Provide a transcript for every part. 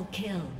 double kill.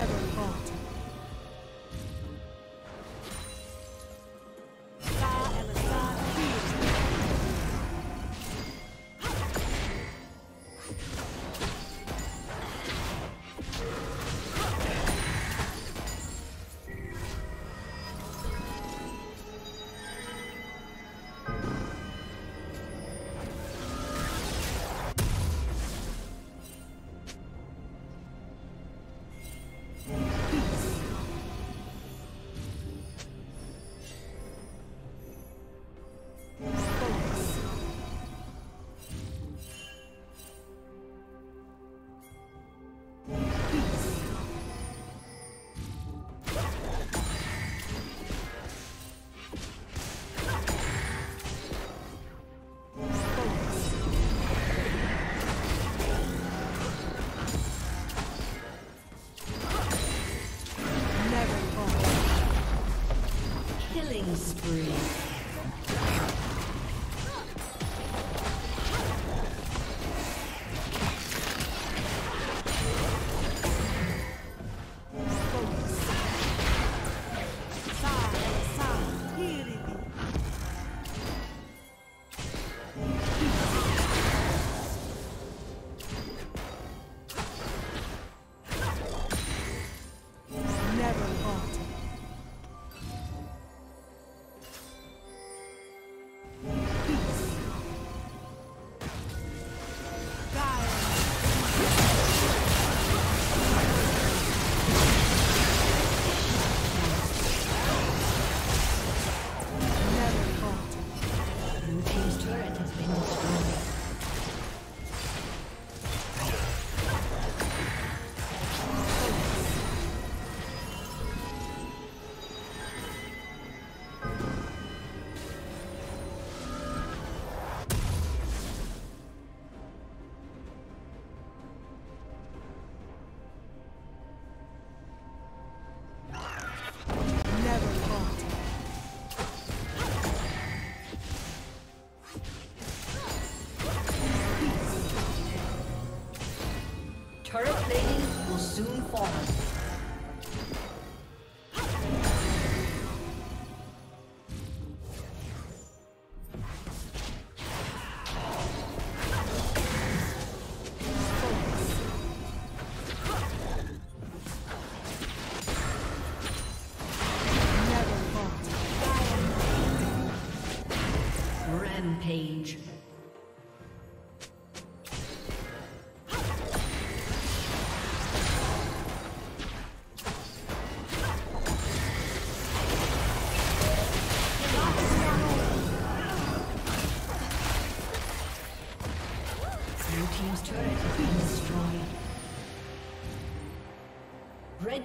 Peace.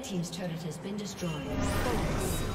Team's turret has been destroyed. Latvian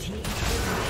Team